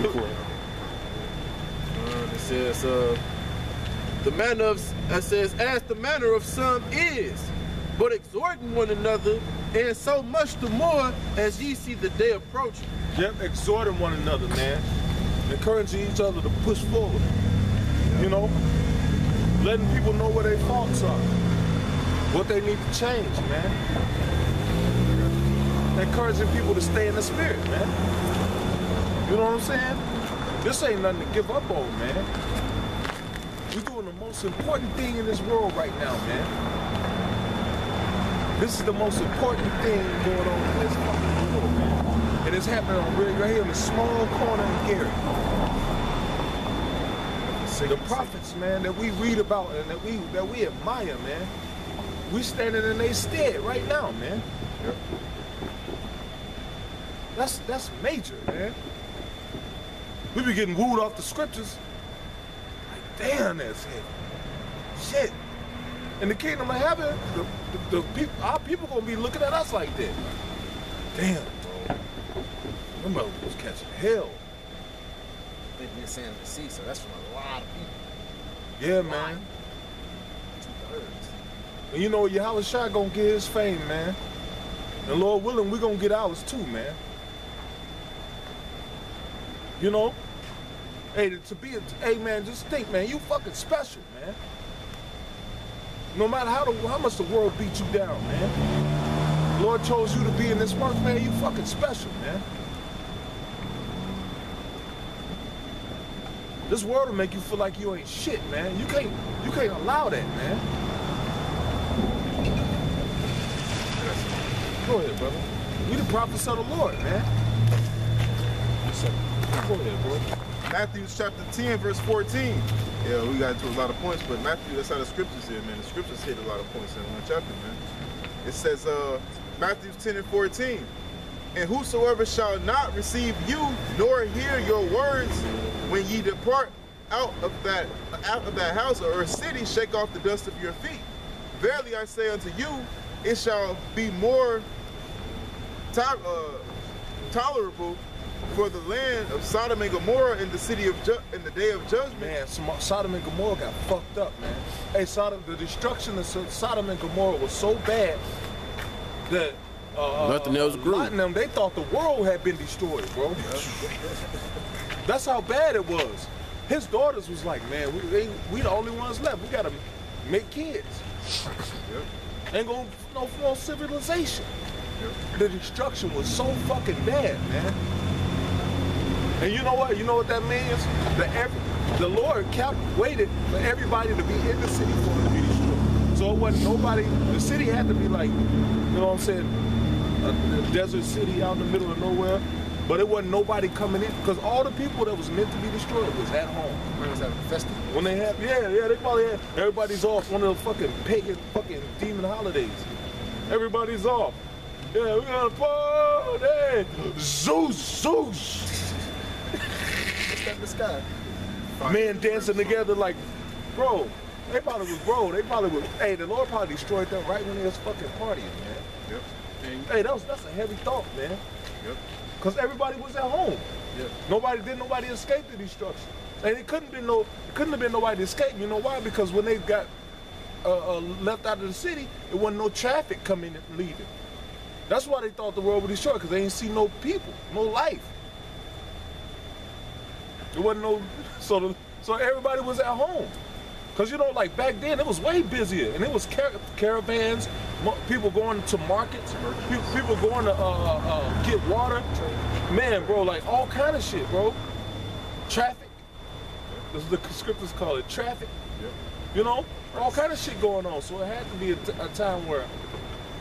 Uh, it says, uh, the manner of, it says, as the manner of some is, but exhorting one another, and so much the more as ye see the day approaching. Yep, exhorting one another, man. Encouraging each other to push forward. You know? Letting people know where their faults are. What they need to change, man. Encouraging people to stay in the spirit, man. You know what I'm saying? This ain't nothing to give up on, man. We're doing the most important thing in this world right now, man. This is the most important thing going on in this fucking world, man. And it's happening right, right here in the small corner in Gary. The prophets, man, that we read about and that we that we admire, man. We standing in their stead right now, man. That's that's major, man. We be getting wooed off the scriptures. Like, damn, that's heavy. Shit. In the kingdom of heaven, the, the, the people, our people gonna be looking at us like that. Damn, bro. Them brothers was catching hell. They've been saying the sea, so that's from a lot of people. Yeah, man. Two thirds. And you know, Yahweh Shai gonna get his fame, man. And Lord willing, we gonna get ours too, man. You know? Hey, to be a, hey man, just think, man, you fucking special, man. No matter how the, how much the world beat you down, man. Lord chose you to be in this work, man. You fucking special, man. This world will make you feel like you ain't shit, man. You can't, you can't allow that, man. Go ahead, brother. We the prophets of the Lord, man. Bro. Matthew chapter 10, verse 14. Yeah, we got into a lot of points, but Matthew, that's how the scriptures here, man. The scriptures hit a lot of points in one chapter, man. It says, uh, Matthew 10 and 14. And whosoever shall not receive you, nor hear your words, when ye depart out of that out of that house or city, shake off the dust of your feet. Verily I say unto you, it shall be more uh, tolerable for the land of Sodom and Gomorrah in the city of ju- in the day of judgment. Man, Som- Sodom and Gomorrah got fucked up, man. Hey, Sodom, the destruction of So- Sodom and Gomorrah was so bad that uh, Nothing else grew. Lot of them, they thought the world had been destroyed, bro. That's how bad it was. His daughters was like, man, we, they, we the only ones left. We gotta make kids. Ain't gonna no form civilization. The destruction was so fucking bad, man. And you know what? You know what that means? That every, the Lord kept waited for everybody to be in the city for it to be destroyed. So it wasn't nobody. The city had to be like, you know what I'm saying? A, a desert city out in the middle of nowhere. But it wasn't nobody coming in because all the people that was meant to be destroyed was at home. Where was that festival? When they had, yeah, yeah, they probably had, everybody's off one of the fucking pagan fucking demon holidays. Everybody's off. Yeah, we got a party. Zeus, Zeus. The sky? Men dancing together like, bro, they probably was, bro, they probably was, hey, the Lord probably destroyed them right when they was fucking partying, man. Yep. Hey, that was, that's a heavy thought, man. Yep. Because everybody was at home. Yeah. Nobody did nobody escape the destruction. And it couldn't be no it couldn't have been nobody escape. You know why? Because when they got uh, uh, left out of the city, it wasn't no traffic coming and leaving. That's why they thought the world would destroy, because they didn't see no people, no life. There wasn't no so the, so everybody was at home. Cause you know, like back then, it was way busier, and it was car- caravans, people going to markets, pe- people going to uh, uh, get water. Man, bro, like all kind of shit, bro. Traffic. This is the scriptures call it traffic. You know, all kind of shit going on. So it had to be a, a time where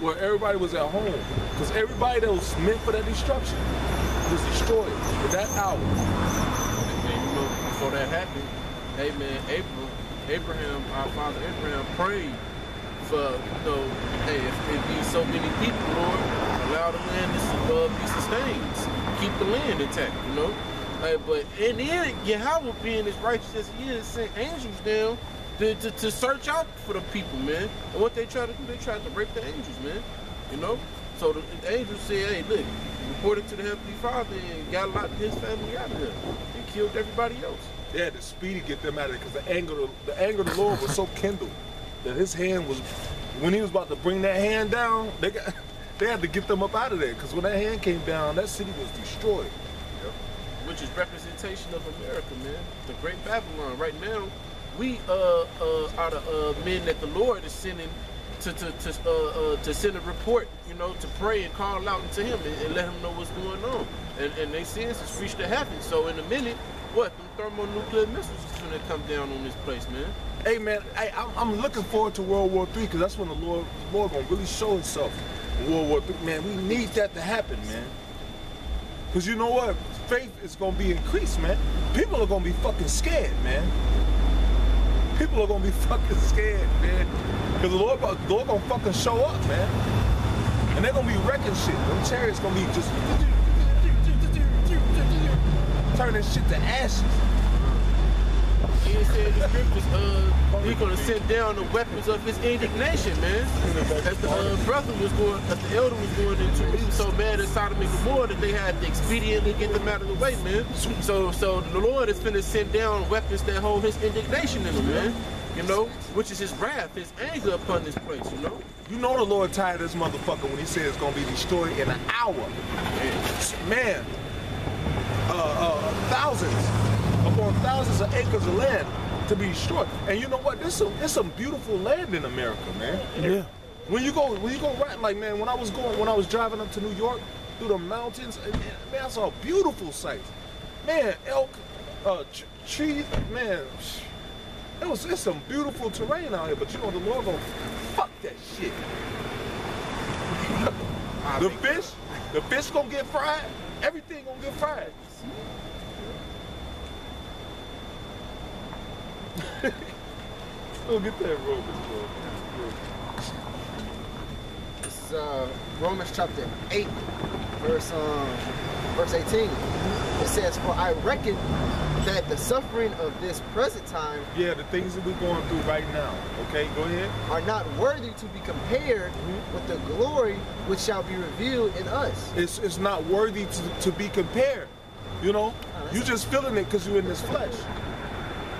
where everybody was at home, because everybody that was meant for that destruction was destroyed at that hour. And before that happened, hey man, April, Abraham, our father Abraham prayed for, you know, hey, if it be so many people, Lord, allow the land to uh, be sustained. Keep the land intact, you know? Hey, but in the end, Yahweh being as righteous as he is, sent angels down to, to, to search out for the people, man. And what they try to do, they try to rape the angels, man. You know? So the, the angels say, hey, look, reported to the Heavenly Father and got a lot of his family out of there He killed everybody else. They had to speed to get them out of there because the anger, of- the anger of the Lord was so kindled that his hand was, when he was about to bring that hand down, they got, they had to get them up out of there because when that hand came down, that city was destroyed. Yep. which is representation of America, man. The Great Babylon. Right now, we uh, uh, are the uh, men that the Lord is sending to to to, uh, uh, to send a report, you know, to pray and call out to Him and, and let Him know what's going on. And, and they sins has reached the heavens. So in a minute, what? Them thermonuclear missiles is gonna come down on this place, man. Hey man, hey, I'm, I'm looking forward to World War III because that's when the Lord, the Lord gonna really show Himself. World War III, man, we need that to happen, man. Cause you know what? Faith is gonna be increased, man. People are gonna be fucking scared, man. People are gonna be fucking scared, man. Cause the Lord, the Lord gonna fucking show up, man. And they're gonna be wrecking shit. Them chariots gonna be just turning shit to ashes. He said the scriptures, uh, he's gonna send down the weapons of his indignation, man. As the uh, brother was going, as the elder was going into, he was so mad at Sodom and Gomorrah that they had to expediently get them out of the way, man. So, so the Lord is gonna send down weapons that hold his indignation in them, man. You know, which is his wrath, his anger upon this place, you know. You know the Lord tired of this motherfucker when he said it's gonna be destroyed in an hour. Man, uh, uh, thousands upon thousands of acres of land to be destroyed. And you know what? There's some there's some beautiful land in America, man. Yeah. When you go when you go right like man, when I was going when I was driving up to New York through the mountains, and, man, man, I saw beautiful sights. Man, elk, uh, trees, man. It was it's some beautiful terrain out here, but you know the Lord gonna fuck that shit. the fish, the fish gonna get fried. Everything gonna get fried. Go get that Romans, bro. This is uh, Romans chapter 8, verse um, verse 18. It says, For I reckon that the suffering of this present time Yeah, the things that we're going through right now. Okay, go ahead. are not worthy to be compared mm-hmm. with the glory which shall be revealed in us. It's it's not worthy to, to be compared. You know, oh, you just feeling it because you're in this flesh.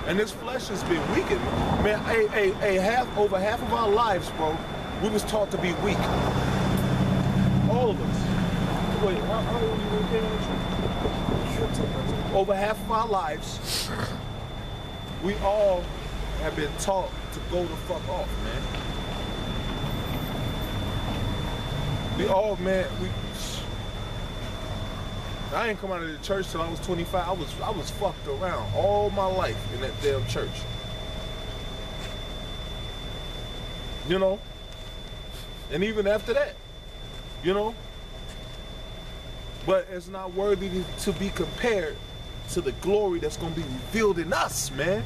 And this flesh has been weakened. Man, a, a, a half over half of our lives, bro, we was taught to be weak. All of us. Wait, how, how old are you Over half of our lives, we all have been taught to go the fuck off, man. We all, man, we. I ain't come out of the church till I was 25. I was I was fucked around all my life in that damn church. You know? And even after that, you know? But it's not worthy to, to be compared to the glory that's gonna be revealed in us, man.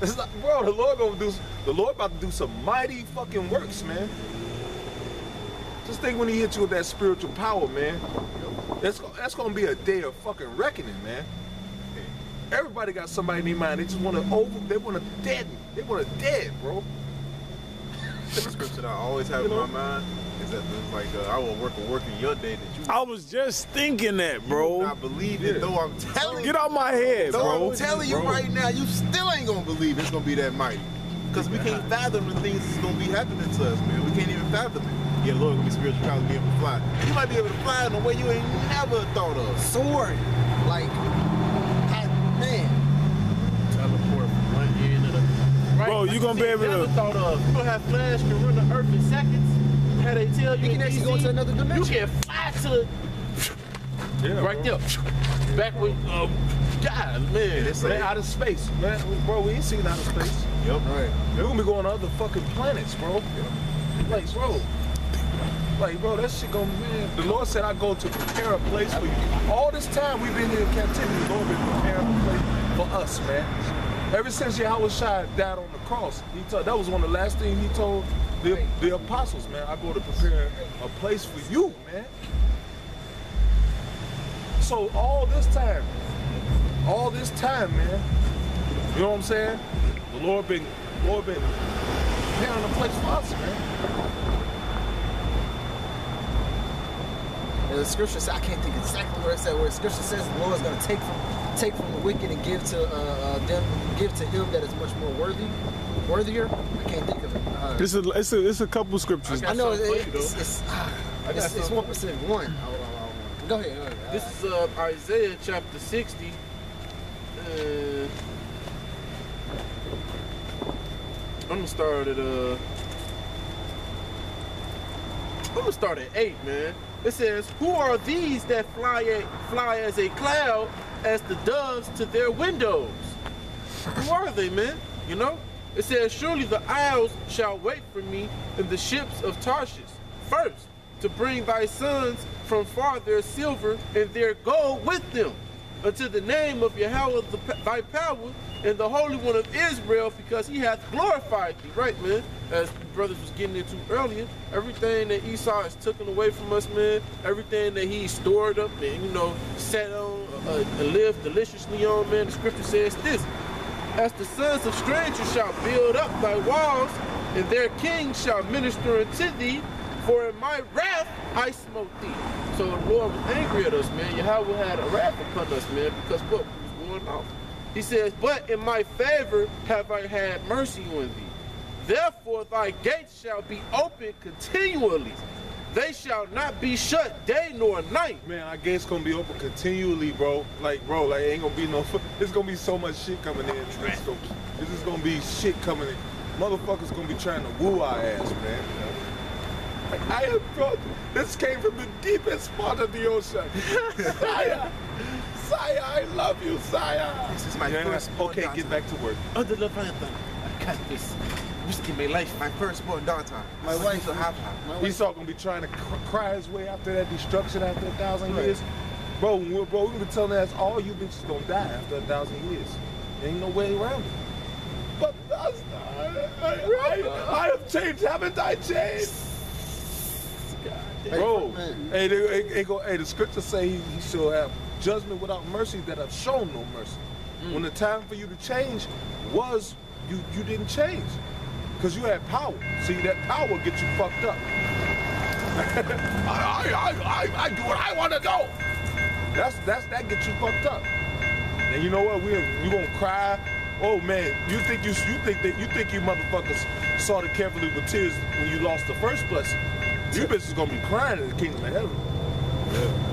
It's not, bro, the Lord gonna do the Lord about to do some mighty fucking works, man. Just think when he hits you with that spiritual power, man. That's that's gonna be a day of fucking reckoning, man. Everybody got somebody in their mind. They just want to over. They want to dead. They want to dead, bro. The scripture that I always have in my mind is that like uh, I will work a work in your day that you I was just thinking that, will bro. not believe it. Yeah. Though I'm telling Get out my head, Though bro. I'm telling you Bro. right now, you still ain't gonna believe it's gonna be that mighty. Because we can't fathom the things that's gonna be happening to us, man. We can't even fathom it. Yeah, Lord gonna be spiritual power to be able to fly. You might be able to fly in a way you ain't never thought of. Sword, like, I, man, Teleport from one end to the right. Bro, you gonna be able to- never thought of. You gonna have Flash can run the Earth in seconds. How they tell you, You can actually go to another dimension. You can fly to Yeah, right bro. there, back with um, God, man. It's Man, like, out of space, man. Bro, we ain't seen out of space. yep. right. We're gonna be going to other fucking planets, bro. Like, bro. Like, bro, that shit gonna man. The Lord said I go to prepare a place for you. All this time we've been here in captivity, the Lord been preparing a place for us, man. Ever since Yahweh Shai died on the cross, he told that was one of the last things he told the, the apostles, man. I go to prepare a place for you, man. So all this time, all this time, man, you know what I'm saying? The Lord been, Lord been preparing a place for us, man. And The scripture says, I can't think exactly where it said, where the scripture says the Lord is going to take from take from the wicked and give to uh, uh, them, give to him that is much more worthy, worthier. I can't think of it. Uh, It's a, it's a, it's a couple scriptures. I I know something it, it's, though. it's, I it's, it's one one. Oh, oh, oh. Go ahead. Go ahead. This is uh, Isaiah chapter 60. Uh, I'm gonna start at uh. I'm gonna start at eight, man. It says, "Who are these that fly a, fly as a cloud, as the doves to their windows?" Who are they, man? You know? It says, Surely the isles shall wait for me, and the ships of Tarshish. First, to bring thy sons from far their silver and their gold with them, unto the name of Yahweh the, thy power, and the Holy One of Israel, because he hath glorified thee. Right, man? As brothers was getting into earlier, everything that Esau has taken away from us, man, everything that he stored up and, you know, sat on uh, and lived deliciously on, man, the scripture says this. As the sons of strangers shall build up thy walls, and their kings shall minister unto thee, for in my wrath I smote thee. So the Lord was angry at us, man. Yahweh had a wrath upon us, man, because what was going off. He says, But in my favor have I had mercy on thee. Therefore thy gates shall be open continually. They shall not be shut day nor night. Man, our gates gonna be open continually, bro. Like, bro, like ain't gonna be no. There's gonna be so much shit coming in. It's, gonna, this is gonna be shit coming in. Motherfuckers gonna be trying to woo our ass, man. Like, I am, bro. This came from the deepest part of the ocean. Saya, Saya, I love you, Saya. This is my Yeah, firstborn Okay, daughter. get back to work. Oh, Under Leviathan, I cut this. Whiskey may life. My firstborn daughter. My wife will have her. My wife. Esau gonna be trying to cry his way after that destruction after a thousand Right. years. Bro, we- bro, we been telling us all you bitches gonna die after a thousand years. Ain't no way around it. But that's not, I, I, I have changed, haven't I changed? Bro, man. hey, they, they, they go, hey, the scriptures say he, he shall have judgment without mercy that have shown no mercy. When mm. the time for you to change was, you you didn't change. Because you had power. See, that power gets you fucked up. I, I, I, I do what I want to do. That's that's that gets you fucked up. And you know what? We're, you gonna cry. Oh man, you think you you think that you think you motherfuckers saw it carefully with tears when you lost the first blessing. You bitches gonna be crying in the kingdom of heaven. You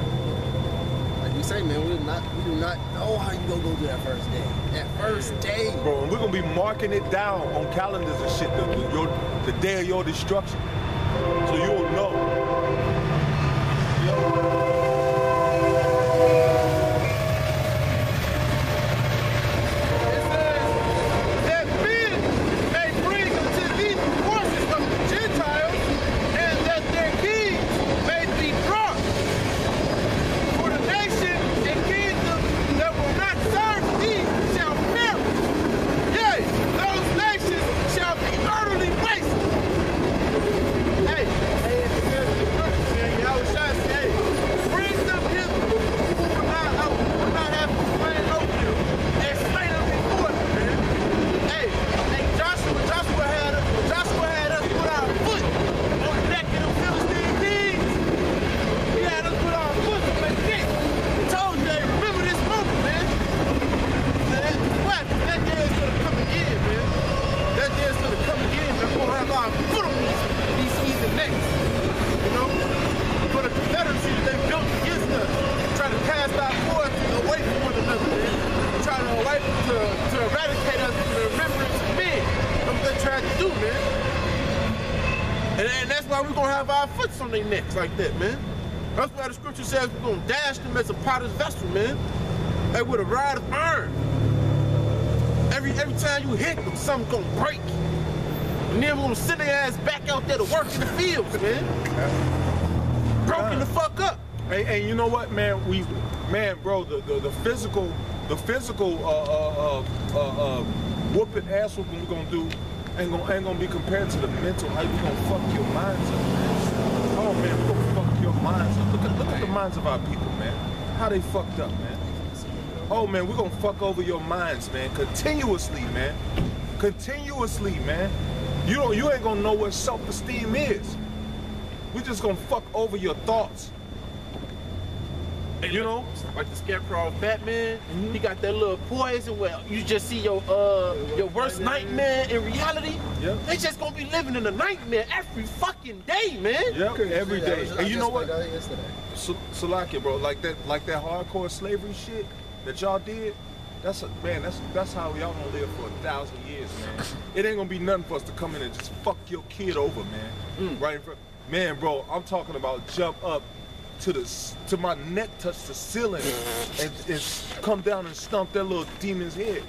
say, man, we do not we do not know how you gonna go through that first day. That first day. Bro, and we're gonna be marking it down on calendars and shit, the, the, your, the day of your destruction. So you'll know. It says that men may bring unto thee the forces of the Gentiles, and that their kings may be brought. For the nation and kingdom that will not serve thee shall perish. Yea, those nations shall be utterly wasted. Hey, hey, it says in the verse, man, Yahweh Shai said, hey, bring them hither who will not, uh, who will not have to slain over you, and slay them before them, man. Hey, hey, Joshua, Joshua had us, Joshua had us put our foot on the neck of the Philistine kings. He had us put our foot on their neck. He told you, hey, remember this moment, man. That, what? That day is gonna come again, man. That day is gonna come again. We're gonna have our foot on these, these heathen necks. You know? For the Confederacy that they built against us, trying to cast our forces away from one another, man. Trying to, wipe, to, to eradicate us from the remembrance of men. That's what they tried to do, man. And, and that's why we're gonna have our foots on their necks like that, man. That's why the scripture says we're gonna dash them as a potter's vessel, man. Hey, with a rod of iron. Every every time you hit them, something's gonna break. And then we're gonna send their ass back out there to work in the fields, man. Broken the fuck up. Hey, hey, you know what, man? We, man, bro, the the, the physical, the physical, uh, uh, uh, uh, uh, whooping ass whooping we're gonna do ain't gonna ain't gonna be compared to the mental. How you gonna fuck your minds up, man? Oh man, gonna fuck your minds. Look at look at the minds of our people, man. How they fucked up, man. Oh man, we're gonna fuck over your minds, man, continuously, man. Continuously, man. You don't you ain't gonna know what self-esteem is. We're just gonna fuck over your thoughts. You know? like the scarecrow of Batman. He got that little poison where you just see your uh your worst nightmare in reality. Yep. They just gonna be living in a nightmare every fucking day, man. Yep, every Yeah, I day. was- I And you know what? found out yesterday. Sa- Salakia, bro, like that, like that hardcore slavery shit that y'all did. That's a, man. That's that's how y'all gonna live for a thousand years, man. It ain't gonna be nothing for us to come in and just fuck your kid over, man. Right in front, man, bro. I'm talking about jump up to the to my neck touch the ceiling and, and come down and stomp that little demon's head,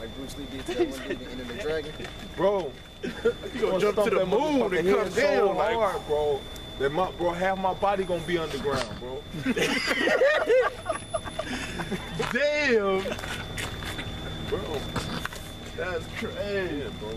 Like Bruce Lee did to that one dude in the Dragon. bro. You gonna jump to the moon and come so down like hard, bro. That my bro, half my body gonna be underground, bro. damn. bro. That's crazy. Bro.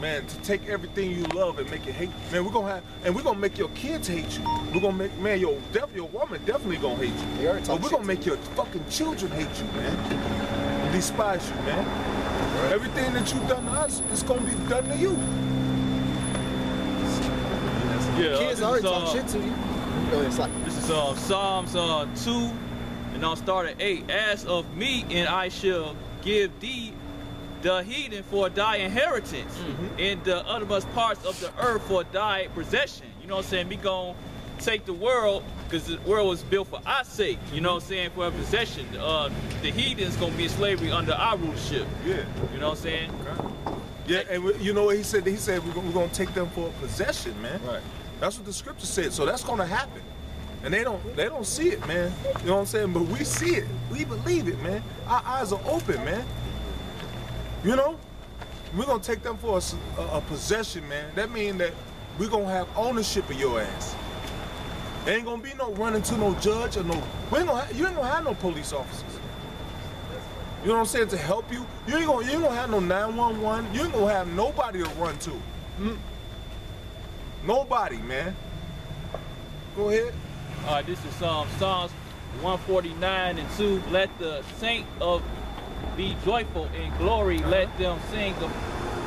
Man, to take everything you love and make it hate. Man, we're gonna have, and we're gonna make your kids hate you. We're gonna make, man, your def, your woman definitely gonna hate you. They already But we're gonna make your fucking children hate you, man. And despise you, man. Everything that you've done to us is gonna be done to you. Yeah, Kids this already is, talk uh, shit to you. No, it's like This is uh, Psalms uh, 2, and I'll start at 8. As of me, and I shall give thee the heathen for thy inheritance, and the uttermost parts of the earth for thy possession. You know what I'm saying? We gon' take the world, because the world was built for our sake. You know what I'm saying? For our possession. Uh, the heathen's gonna be in slavery under our rulership. Yeah. You know what I'm saying? Yeah, and we, you know what he said? He said we're gonna, we're gonna take them for possession, man. Right. That's what the scripture said. So that's gonna happen. And they don't they don't see it, man. You know what I'm saying? But we see it. We believe it, man. Our eyes are open, man. You know? We're gonna take them for a possession, man. That means that we're gonna have ownership of your ass. There ain't gonna be no running to no judge or no. We ain't gonna. You ain't gonna have no police officers. You know what I'm saying? To help you, you ain't gonna. You ain't gonna have no 911. You ain't gonna have nobody to run to. Nobody, man. Go ahead. All right, this is um, Psalms 149 and 2. Let the saint of be joyful in glory. Let them sing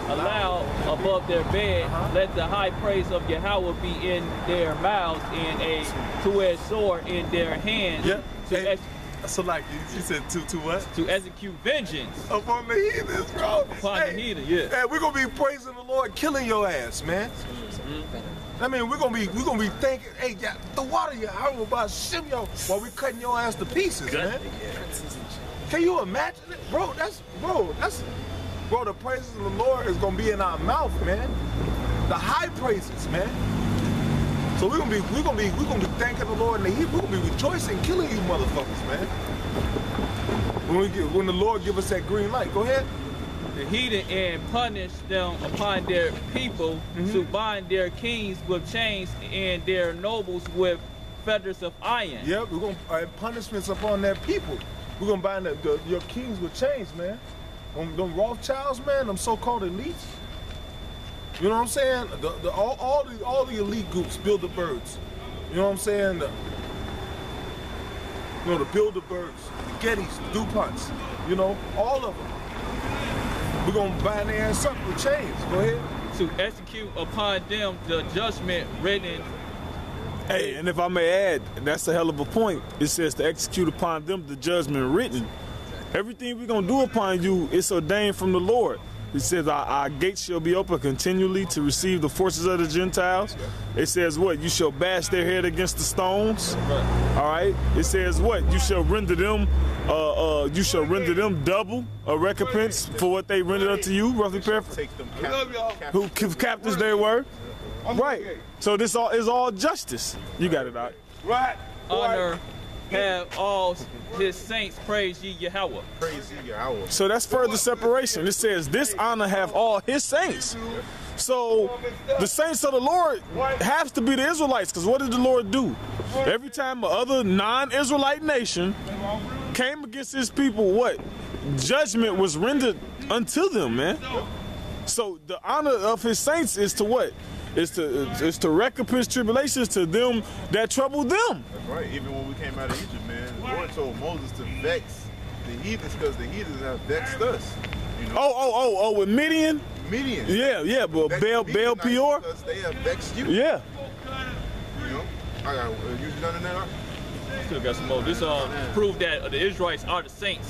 aloud above their bed. Uh-huh. Let the high praise of Yahweh be in their mouths and a two-edged sword in their hands Yeah. to, Hey, so like you, you said two two what? to execute vengeance. Upon the heathens, bro. Upon the heathen, yeah. Hey, we're gonna be praising the Lord, killing your ass, man. Mm-hmm. I mean, we're gonna be we're gonna be thanking, hey, yeah, the water, yeah, how about shim while we cutting your ass to pieces, man. Can you imagine it, bro? That's bro. That's bro. The praises of the Lord is gonna be in our mouth, man. The high praises, man. So we're gonna be we're gonna be we're gonna be thanking the Lord in the heat. We're gonna be rejoicing, killing you motherfuckers, man. When we get when the Lord give us that green light, go ahead. the heathen and punish them upon their people to bind their kings with chains and their nobles with feathers of iron. Yep, we're gonna uh, punishments upon their people. We're gonna bind the, the, your kings with chains, man. Them, them Rothschilds, man. Them so-called elites. You know what I'm saying? The, the, all, all the all the elite groups, Bilderbergs. You know what I'm saying? The, you know the Bilderbergs, the Gettys, the Duponts. You know all of them. We're gonna bind their ass up with chains. Go ahead. To execute upon them the judgment written Hey, and if I may add, that's a hell of a point. It says to execute upon them the judgment written. Everything we're gonna do upon you is ordained from the Lord. It says our, our gates shall be open continually to receive the forces of the Gentiles. It says what? You shall bash their head against the stones. All right. It says what? You shall render them. Uh, uh, you shall render them double a recompense for what they rendered unto you. Roughly paraphrased. Take them. Who cap- captives they were. Right. So this all is all justice. You got it out. Right. honor have all his saints praise ye Yahweh. Praise ye Yahweh. So that's further separation. It says, This honor have all his saints. So the saints of the Lord has to be the Israelites, because what did the Lord do? Every time a other non-Israelite nation came against his people, what? Judgment was rendered unto them, man. So the honor of his saints is to what? Is to is to recompense tribulations to them that trouble them. That's right. Even when we came out of Egypt, man, the Lord told Moses to vex the heathens because the heathens have vexed us. You know, Oh, oh, oh, oh, with Midian? Midian. Yeah, yeah, but Vex Baal, Baal Peor? Because they have vexed you. Yeah. You know, I got uh, you done in that. Still got some more. This uh prove that the Israelites are the saints.